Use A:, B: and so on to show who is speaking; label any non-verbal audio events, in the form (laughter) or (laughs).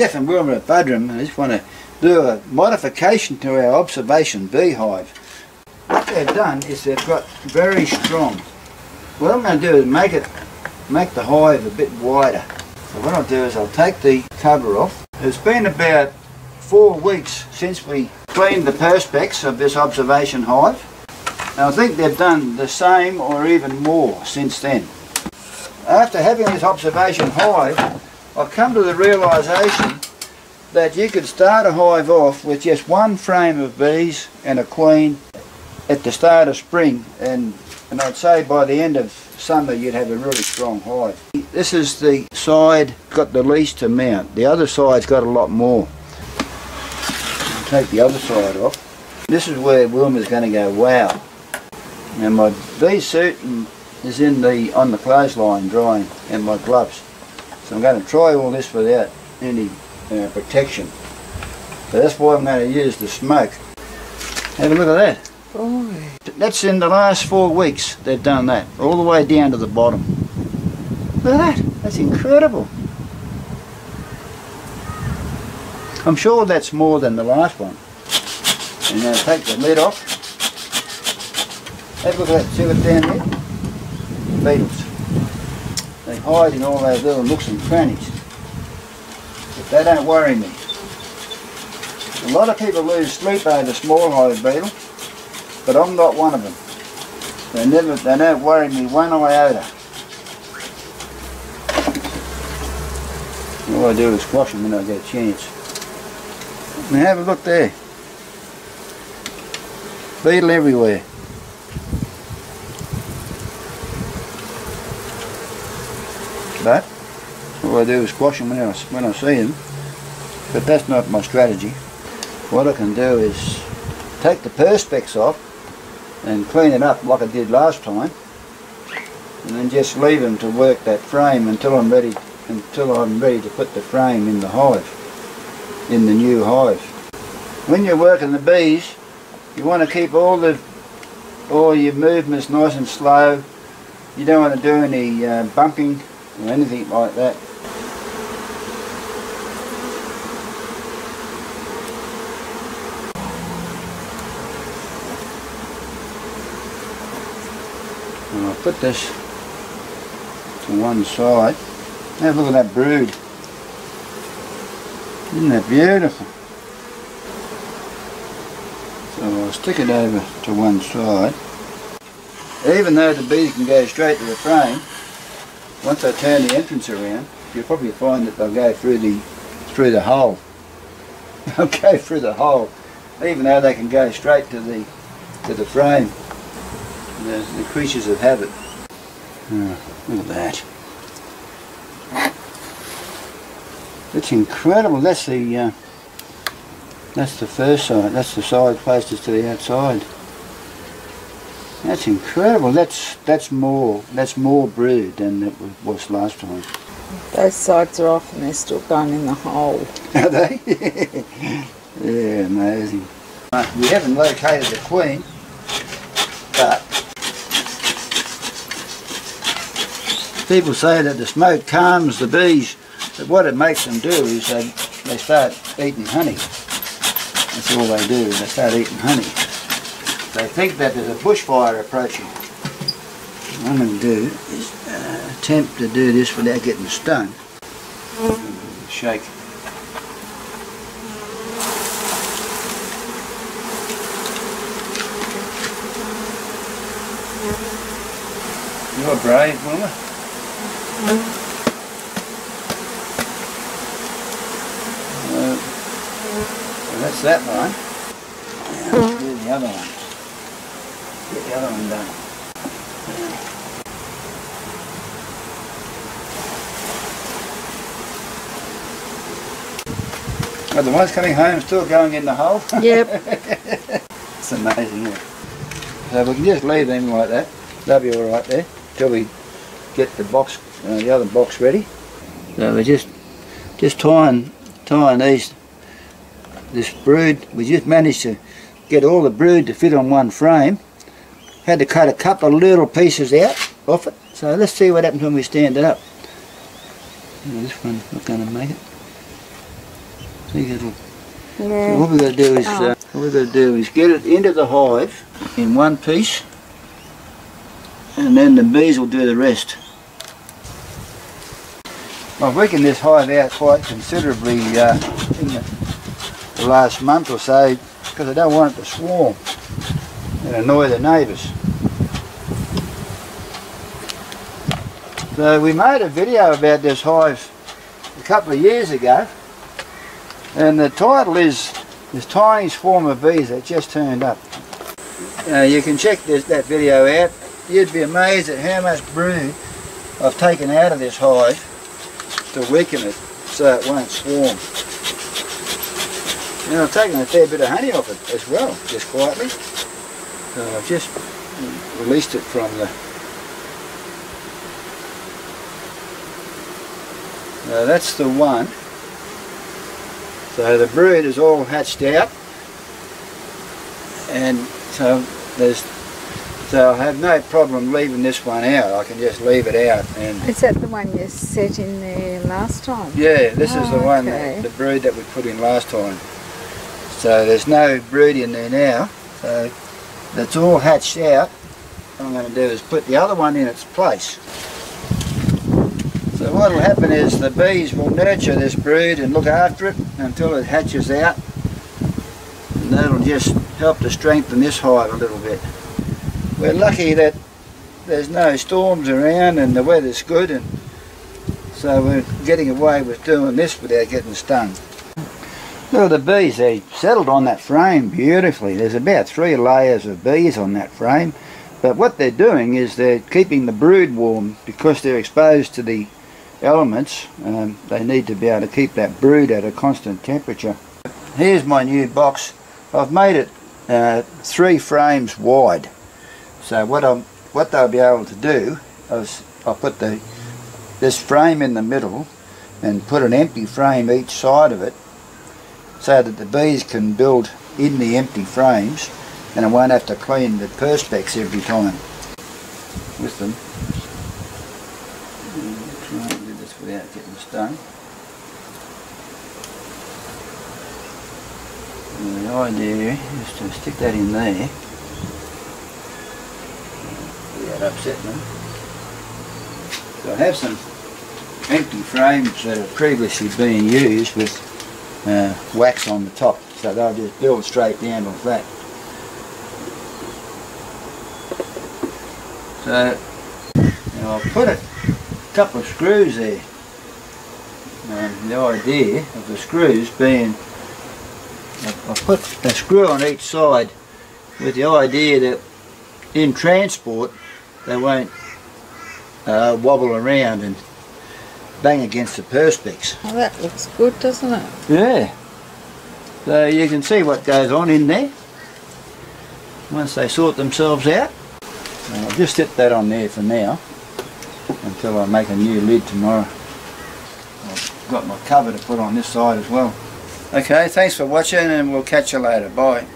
A: Jeff and Wilma at Buderim, I just want to do a modification to our observation beehive. What they've done is they've got very strong. What I'm going to do is make it, make the hive a bit wider. So what I'll do is I'll take the cover off. It's been about four weeks since we cleaned the perspex of this observation hive. And I think they've done the same or even more since then. After having this observation hive, I've come to the realisation that you could start a hive off with just one frame of bees and a queen at the start of spring and, and I'd say by the end of summer you'd have a really strong hive. This is the side got the least amount, the other side's got a lot more. I'll take the other side off. This is where Wilma's going to go wow. Now my bee suit is in the on the clothesline drying and my gloves. So I'm going to try all this without any uh, protection. So that's why I'm going to use the smoke. Have a look at that. Boy. That's in the last four weeks they've done that, all the way down to the bottom. Look at that, that's incredible. I'm sure that's more than the last one. And now take the lid off. Have a look at that, see what's down there? Beetles. They hide in all those little nooks and crannies. But they don't worry me. A lot of people lose sleep over small hive beetle, but I'm not one of them. They never, they don't worry me one iota. All I do is squash them when I get a chance. Now have a look there. Beetle everywhere. But all I do is squash them when I, when I see them. But that's not my strategy. What I can do is take the perspex off and clean it up like I did last time and then just leave them to work that frame until I'm ready until I'm ready to put the frame in the hive in the new hive. When you're working the bees you want to keep all the all your movements nice and slow you don't want to do any uh, bumping or anything like that. And I'll put this to one side. Have a look at that brood. Isn't that beautiful? So I'll stick it over to one side. Even though the bees can go straight to the frame, once I turn the entrance around, you'll probably find that they'll go through the through the hole. (laughs) they'll go through the hole, even though they can go straight to the to the frame. The, the creatures of habit. Oh, look at that. It's incredible. That's the uh, that's the first side. That's the side closest to the outside. That's incredible. That's that's more that's more brood than it was last time.
B: Those sides are off and they're still going in the hole. (laughs)
A: Are they? (laughs) yeah, amazing. We haven't located the queen, but people say that the smoke calms the bees, but what it makes them do is they, they start eating honey. That's all they do, they start eating honey. They think that there's a bushfire approaching. What I'm going to do is uh, attempt to do this without getting stung. Shake. You're a brave, Wilma. Uh, well, that's that one. Now, let's do the other one. Get the other one done. Are the ones coming home still going in the hole?
B: Yep. (laughs)
A: it's amazing, isn't? So we can just leave them like that. They'll be all right there till we get the box, uh, the other box ready. So we're just, just tying, tying these, this brood. We just managed to get all the brood to fit on one frame. Had to cut a couple of little pieces out off it. So let's see what happens when we stand it up. This one's not going to make it. I think it'll So
B: Yeah.
A: what we've got to do is,
B: Oh.
A: uh, what we've got to do is get it into the hive in one piece, and then the bees will do the rest. I've weakened this hive out quite considerably uh, in the, the last month or so because I don't want it to swarm and annoy the neighbours. So we made a video about this hive a couple of years ago and the title is This Tiny Swarm of Bees That Just Turned Up. Uh, you can check this, that video out. You'd be amazed at how much brood I've taken out of this hive to weaken it so it won't swarm. And I've taken a fair bit of honey off it as well, just quietly. So I've just released it from the Uh, that's the one. So the brood is all hatched out and so there's so I have no problem leaving this one out. I can just leave it out and
B: Is that the one you set in there last time?
A: yeah, this is the
B: Oh,
A: one
B: okay.
A: that, the brood that we put in last time. So there's no brood in there now. So that's all hatched out. What I'm going to do is put the other one in its place. So what will happen is the bees will nurture this brood and look after it until it hatches out. And that'll just help to strengthen this hive a little bit. We're lucky that there's no storms around and the weather's good and so we're getting away with doing this without getting stung. At the bees, they settled on that frame beautifully. There's about three layers of bees on that frame. But what they're doing is they're keeping the brood warm because they're exposed to the elements. Um, they need to be able to keep that brood at a constant temperature. Here's my new box. I've made it uh, three frames wide. So what I'm, what they'll be able to do is I'll put the this frame in the middle and put an empty frame each side of it so that the bees can build in the empty frames and I won't have to clean the perspex every time with them. Try and do this without getting stung. And the idea is to stick that in there without upsetting them. So I have some empty frames that have previously been used with uh, wax on the top so they'll just build straight down or that. So now I'll put a couple of screws there. Um, the idea of the screws being I'll put a screw on each side with the idea that in transport they won't uh, wobble around and bang against the perspex.
B: Oh, that looks good, doesn't it?
A: Yeah. So you can see what goes on in there once they sort themselves out. And I'll just set that on there for now until I make a new lid tomorrow. I've got my cover to put on this side as well. Okay, thanks for watching and we'll catch you later. Bye.